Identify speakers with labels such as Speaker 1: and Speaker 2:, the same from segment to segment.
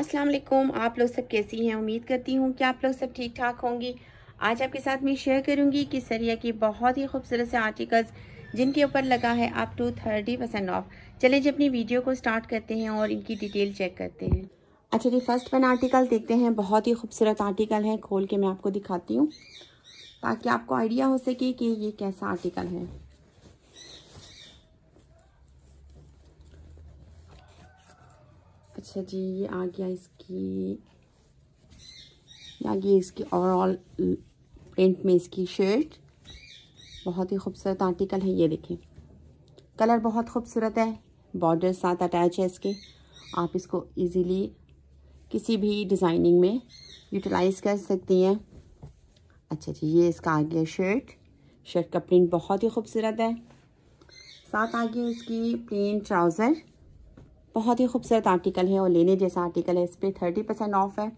Speaker 1: अस्सलाम वालेकुम आप लोग सब कैसी हैं? उम्मीद करती हूँ कि आप लोग सब ठीक ठाक होंगी। आज आपके साथ मैं शेयर करूँगी कि सरिया की बहुत ही खूबसूरत से आर्टिकल्स जिनके ऊपर लगा है up to thirty percent off चले जी, अपनी वीडियो को स्टार्ट करते हैं और इनकी डिटेल चेक करते हैं। अच्छा जी फ़र्स्ट वन आर्टिकल देखते हैं। बहुत ही खूबसूरत आर्टिकल है, खोल के मैं आपको दिखाती हूँ, ताकि आपको आइडिया हो सके कि ये कैसा आर्टिकल है। अच्छा जी, ये आ गया इसकी आ गई इसकी ओवरऑल प्रिंट में इसकी शर्ट बहुत ही खूबसूरत आर्टिकल है ये देखें कलर बहुत खूबसूरत है बॉर्डर साथ अटैच है इसके। आप इसको इजीली किसी भी डिज़ाइनिंग में यूटिलाइज कर सकती हैं। अच्छा जी, ये इसका आ गया शर्ट शर्ट का प्रिंट बहुत ही खूबसूरत है। साथ आ गया इसकी प्लेन ट्राउज़र बहुत ही खूबसूरत आर्टिकल है, और लेने जैसा आर्टिकल है, इस पर थर्टी परसेंट ऑफ़ है।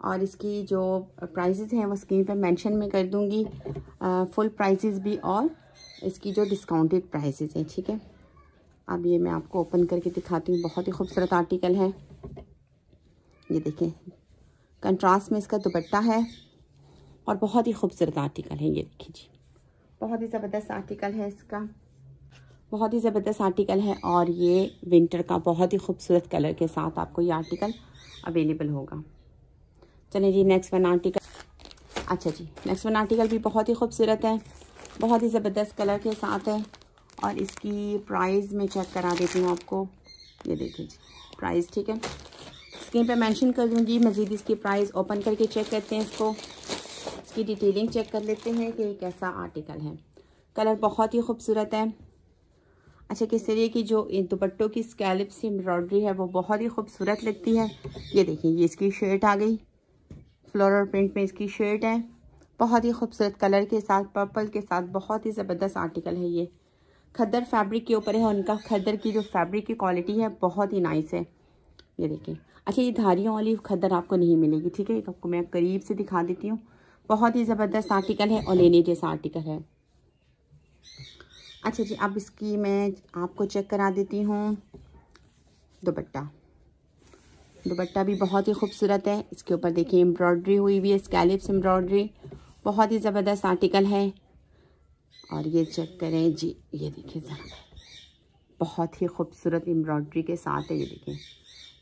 Speaker 1: और इसकी जो प्राइजेज़ हैं, वो स्क्रीन पर मेंशन में कर दूँगी। फुल प्राइसेस भी और इसकी जो डिस्काउंटेड प्राइसेस हैं, ठीक है? अब ये मैं आपको ओपन करके दिखाती हूँ। बहुत ही खूबसूरत आर्टिकल है। ये देखें। कंट्रास्ट में इसका दुपट्टा है, और बहुत ही खूबसूरत आर्टिकल है, ये देखिए जी। बहुत ही ज़बरदस्त आर्टिकल है इसका। बहुत ही ज़बरदस्त आर्टिकल है और ये विंटर का बहुत ही खूबसूरत कलर के साथ आपको ये आर्टिकल अवेलेबल होगा। चलिए जी नेक्स्ट वन आर्टिकल अच्छा जी नेक्स्ट वन आर्टिकल भी बहुत ही खूबसूरत है, बहुत ही ज़बरदस्त कलर के साथ है और इसकी प्राइस मैं चेक करा देती हूँ आपको। ये देखिए जी प्राइस ठीक है? स्क्रीन पे मेंशन कर दूँगी, मज़ीद इसकी प्राइस ओपन करके चेक करते हैं इसको। इसकी डिटेलिंग चेक कर लेते हैं कि कैसा आर्टिकल है। कलर बहुत ही खूबसूरत है। अच्छा किस तरह की जो इन दुपट्टों की स्कैलिप से एम्ब्रॉयडरी है, वो बहुत ही खूबसूरत लगती है। ये देखिए, ये इसकी शर्ट आ गई। फ्लोरल प्रिंट में इसकी शर्ट है। बहुत ही खूबसूरत कलर के साथ पर्पल के साथ बहुत ही ज़बरदस्त आर्टिकल है ये। खद्दर फैब्रिक के ऊपर है उनका खद्दर की जो फैब्रिक की क्वालिटी है, बहुत ही नाइस है। ये देखिए। अच्छा ये धारियों वाली खद्दर आपको नहीं मिलेगी, ठीक है? आपको मैं करीब से दिखा देती हूँ। बहुत ही ज़बरदस्त आर्टिकल है और लेने जैसा आर्टिकल है। अच्छा जी, अब इसकी मैं आपको चेक करा देती हूँ। दुपट्टा। दुपट्टा भी बहुत ही खूबसूरत है। इसके ऊपर देखिए एम्ब्रॉयडरी हुई हुई है स्कैलिप्स एम्ब्रॉयडरी बहुत ही ज़बरदस्त आर्टिकल है। और ये चेक करें जी, ये देखिए ज़रा। बहुत ही खूबसूरत एम्ब्रॉयडरी के साथ है, ये देखिए।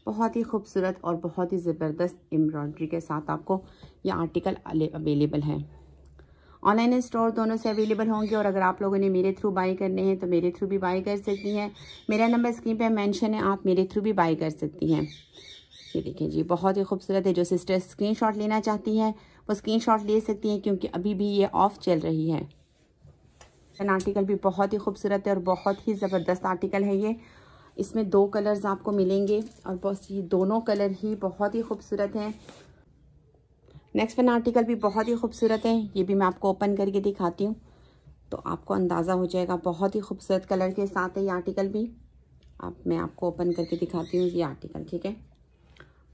Speaker 1: बहुत ही खूबसूरत और बहुत ही ज़बरदस्त एम्ब्रॉयडरी के साथ आपको ये आर्टिकल अवेलेबल है। ऑनलाइन स्टोर दोनों से अवेलेबल होंगे और अगर आप लोगों ने मेरे थ्रू बाई करने हैं तो मेरे थ्रू भी बाई कर सकती हैं। मेरा नंबर स्क्रीन पे मेंशन है, आप मेरे थ्रू भी बाई कर सकती हैं। ये देखिए जी, बहुत ही खूबसूरत है, जो सिस्टर स्क्रीनशॉट लेना चाहती हैं, वो स्क्रीनशॉट ले सकती हैं, क्योंकि अभी भी ये ऑफ़ चल रही है। आर्टिकल भी बहुत ही खूबसूरत है और बहुत ही ज़बरदस्त आर्टिकल है ये। इसमें दो कलर्स आपको मिलेंगे और बस ये दोनों कलर ही बहुत ही खूबसूरत हैं। नेक्स्ट वन आर्टिकल भी बहुत ही खूबसूरत है, ये भी मैं आपको ओपन करके दिखाती हूँ। तो आपको अंदाज़ा हो जाएगा, बहुत ही खूबसूरत कलर के साथ है ये आर्टिकल भी। अब मैं आपको ओपन करके दिखाती हूँ ये आर्टिकल ठीक है?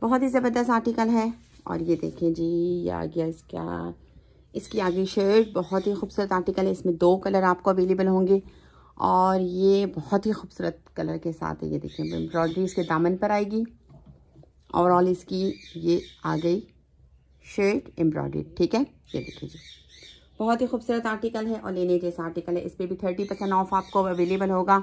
Speaker 1: बहुत ही ज़बरदस्त आर्टिकल है। और ये देखें जी, ये आ गया इसका, इसकी आगे शर्ट बहुत ही खूबसूरत आर्टिकल है। इसमें दो कलर आपको अवेलेबल होंगे। और ये बहुत ही खूबसूरत कलर के साथ है, ये देखिए एम्ब्रॉयडरी इसके दामन पर आएगी। ओवरऑल इसकी ये आ गई। शर्ट एम्ब्रॉयडरी ठीक है? ये देखिए जी। बहुत ही खूबसूरत आर्टिकल है और लेने जैसा आर्टिकल है। इस पर भी थर्टी परसेंट ऑफ़ आपको अवेलेबल होगा।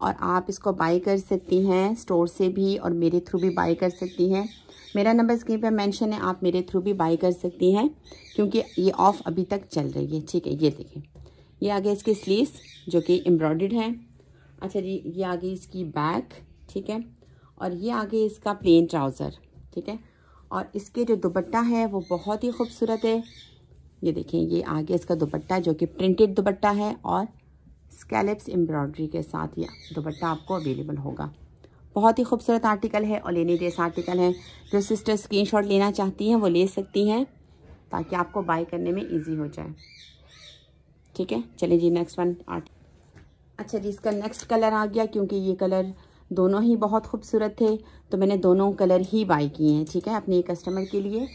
Speaker 1: और आप इसको बाई कर सकती हैं स्टोर से भी और मेरे थ्रू भी बाई कर सकती हैं। मेरा नंबर स्क्रीन पर मेंशन है, आप मेरे थ्रू भी बाई कर सकती हैं क्योंकि ये ऑफ़ अभी तक चल रही है। ठीक है, ये देखिए। ये आगे इसकी स्लीव्स जो कि एम्ब्रॉयड है। अच्छा जी, ये आगे इसकी बैक ठीक है? और ये आगे इसका प्लेन ट्राउज़र ठीक है? और इसके जो दुपट्टा है, वो बहुत ही खूबसूरत है। ये देखें, ये आगे इसका दुपट्टा जो कि प्रिंटेड दुपट्टा है और स्कैलेप्स एम्ब्रॉयडरी के साथ ये दुपट्टा आपको अवेलेबल होगा। बहुत ही खूबसूरत आर्टिकल है और लेने जैसा आर्टिकल है। जो सिस्टर स्क्रीनशॉट लेना चाहती हैं, वो ले सकती हैं, ताकि आपको बाय करने में इजी हो जाए। ठीक है? चलिए जी नेक्स्ट वन आर्ट अच्छा जी, इसका नेक्स्ट कलर आ गया, क्योंकि ये कलर दोनों ही बहुत खूबसूरत थे तो मैंने दोनों कलर ही बाई किए हैं, ठीक है, अपने कस्टमर के लिए।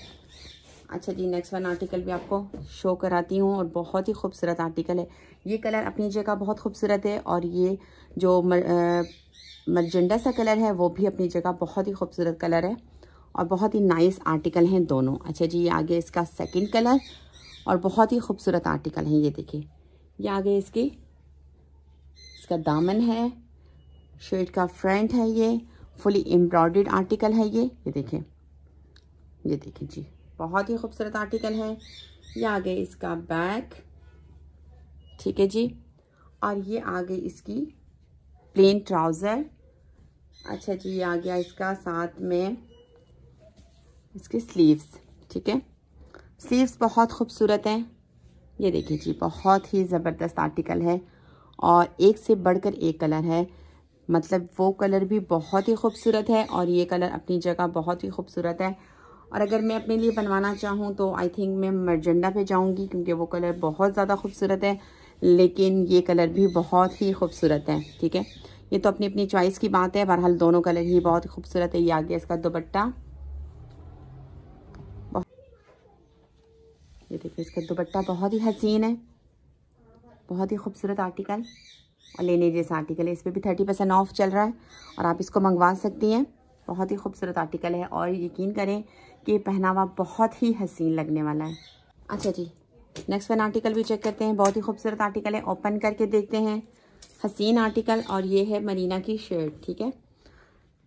Speaker 1: अच्छा जी नेक्स्ट वन आर्टिकल भी आपको शो कराती हूँ, और बहुत ही खूबसूरत आर्टिकल है। ये कलर अपनी जगह बहुत खूबसूरत है, और ये जो मरजंडा सा कलर है, वो भी अपनी जगह बहुत ही खूबसूरत कलर है, और बहुत ही नाइस आर्टिकल हैं दोनों। अच्छा जी, ये आगे इसका सेकंड कलर और बहुत ही खूबसूरत आर्टिकल हैं, ये देखिए। ये आगे इसकी, इसका दामन है शर्ट का फ्रंट है ये, फुली एम्ब्रॉयड आर्टिकल है ये ये देखें। ये देखें जी, बहुत ही खूबसूरत आर्टिकल है। ये आगे इसका बैक, ठीक है जी। और ये आ गई इसकी प्लेन ट्राउज़र। अच्छा जी, ये आ गया इसका साथ में इसके स्लीव्स, ठीक है। स्लीव्स बहुत खूबसूरत हैं। ये देखिए जी, बहुत ही ज़बरदस्त आर्टिकल है। और एक से बढ़कर एक कलर है। मतलब वो कलर भी बहुत ही खूबसूरत है और ये कलर अपनी जगह बहुत ही खूबसूरत है। और अगर मैं अपने लिए बनवाना चाहूँ तो आई थिंक मैं मरजंडा पे जाऊँगी क्योंकि वो कलर बहुत ज़्यादा खूबसूरत है, लेकिन ये कलर भी बहुत ही खूबसूरत है, ठीक है? ये तो अपनी अपनी चॉइस की बात है, बहरहाल दोनों कलर ही बहुत खूबसूरत है। ये आ गया इसका दुपट्टा। ये देखिए, इसका दुपट्टा बहुत ही हसीन है। बहुत ही खूबसूरत आर्टिकल और लेने जैसा आर्टिकल है। इस पर भी थर्टी परसेंट ऑफ़ चल रहा है और आप इसको मंगवा सकती हैं। बहुत ही खूबसूरत आर्टिकल है और यकीन करें कि पहनावा बहुत ही हसीन लगने वाला है। अच्छा जी नेक्स्ट वन आर्टिकल भी चेक करते हैं। बहुत ही खूबसूरत आर्टिकल है। ओपन करके देखते हैं। हसीन आर्टिकल और ये है मरीना की शर्ट ठीक है?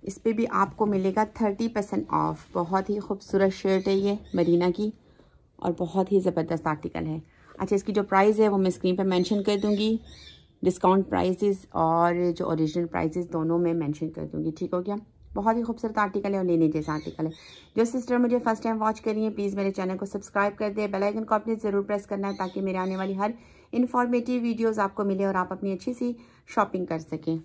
Speaker 1: इस पर भी आपको मिलेगा थर्टी परसेंट ऑफ़ बहुत ही खूबसूरत शर्ट है ये मरीना की और बहुत ही ज़बरदस्त आर्टिकल है। अच्छा इसकी जो प्राइस है वो मैं स्क्रीन पर मेंशन कर दूँगी। डिस्काउंट प्राइजेस और जो ओरिजिनल प्राइजेस दोनों में मेंशन कर दूँगी, ठीक हो गया? बहुत ही खूबसूरत आर्टिकल है और लेने जैसा आर्टिकल है। जो सिस्टर मुझे फ़र्स्ट टाइम वॉच करी है प्लीज़ मेरे चैनल को सब्सक्राइब कर दे। बेल आइकन को अपने ज़रूर प्रेस करना है ताकि मेरे आने वाली हर इन्फॉर्मेटिव वीडियोज़ आपको मिले और आप अपनी अच्छी सी शॉपिंग कर सकें।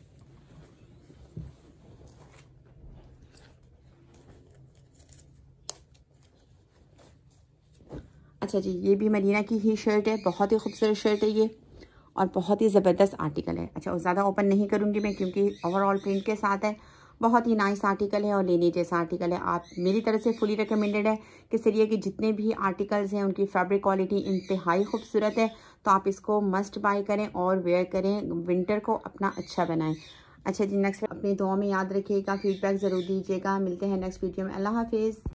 Speaker 1: अच्छा जी, ये भी मदीना की ही शर्ट है। बहुत ही खूबसूरत शर्ट है ये। और बहुत ही ज़बरदस्त आर्टिकल है। अच्छा ज़्यादा ओपन नहीं करूँगी मैं क्योंकि ओवरऑल प्रिंट के साथ है। बहुत ही नाइस आर्टिकल है और लेने जैसा आर्टिकल है। आप मेरी तरफ़ से फुली रिकमेंडेड है कि सरिया के जितने भी आर्टिकल्स हैं, उनकी फैब्रिक क्वालिटी इंतहाई खूबसूरत है तो आप इसको मस्ट बाय करें और वेयर करें। विंटर को अपना अच्छा बनाएँ। अच्छा जी नेक्स्ट अपनी दुआ में याद रखिएगा फीडबैक ज़रूर दीजिएगा। मिलते हैं नेक्स्ट वीडियो में। अल्लाह हाफिज़।